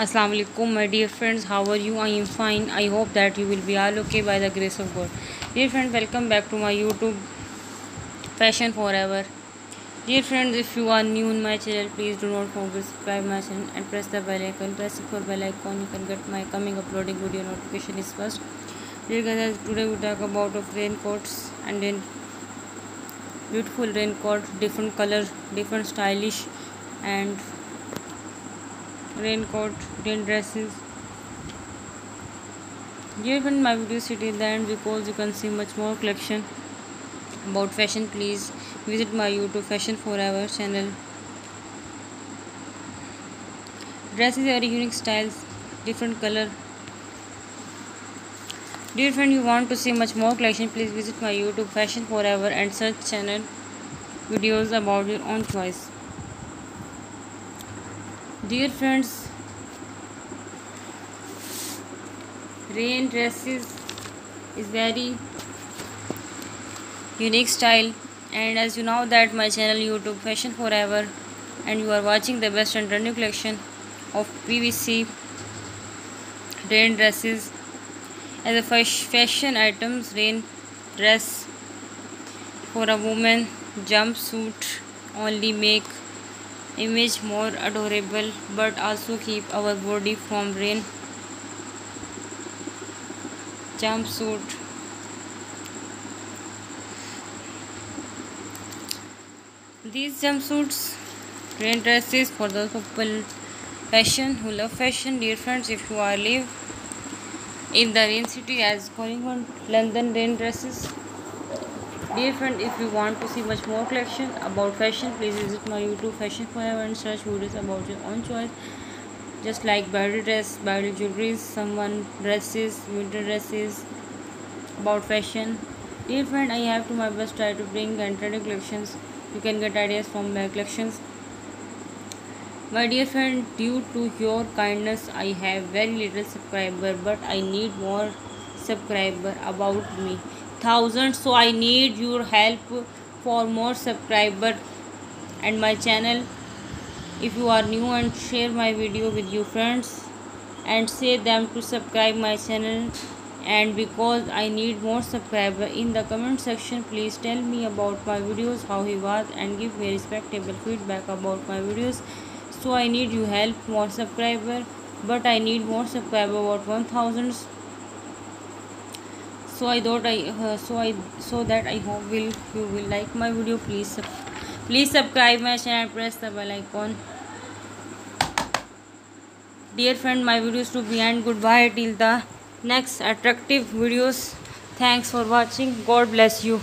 Assalamu alaikum my dear friends. How are you? I am fine. I hope that you will be all okay by the grace of God. Dear friends welcome back to my YouTube fashion forever. Dear friends if you are new in my channel please do not forget to subscribe my channel and press the bell icon. Press for bell icon. You can get my coming uploading video notification is first. Dear guys today we talk about raincoats and then beautiful raincoat different color different stylish and raincoat, rain dresses. Here friend my video the end because you can see much more collection about fashion. Please visit my youtube fashion forever channel. Dresses are unique styles different color. Dear friend you want to see much more collection? Please visit my youtube fashion forever and search channel videos about your own choice dear friends rain dresses is very unique style and as you know that my channel youtube fashion forever and you are watching the best and trending collection of pvc rain dresses. As a fashion items rain dress for a woman jumpsuit only make image more adorable but also keep our body from rain. Jumpsuit. These jumpsuits rain dresses for those people fashion who love fashion dear friends if you are live in the rain city as calling on london rain dresses dear friend if you want to see much more collection about fashion please visit my youtube fashion forever and search videos about your own choice. Just like bridal dress bridal jewelry someone dresses winter dresses about fashion. Dear friend i have to my best try to bring and collections. You can get ideas from my collections. My dear friend due to your kindness i have very little subscriber but i need more subscriber about me thousands so i need your help for more subscriber and my channel. If you are new and share my video with your friends and say them to subscribe my channel. And because i need more subscriber in the comment section please tell me about my videos how he was and give me respectable feedback about my videos. So i need you help more subscriber but i need more subscriber about 1000 so i thought i uh, so i so that i hope will you will like my video please sub, please subscribe my channel press the bell icon dear friend my videos to be end goodbye till the next attractive videos thanks for watching god bless you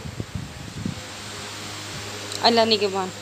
allah nikeban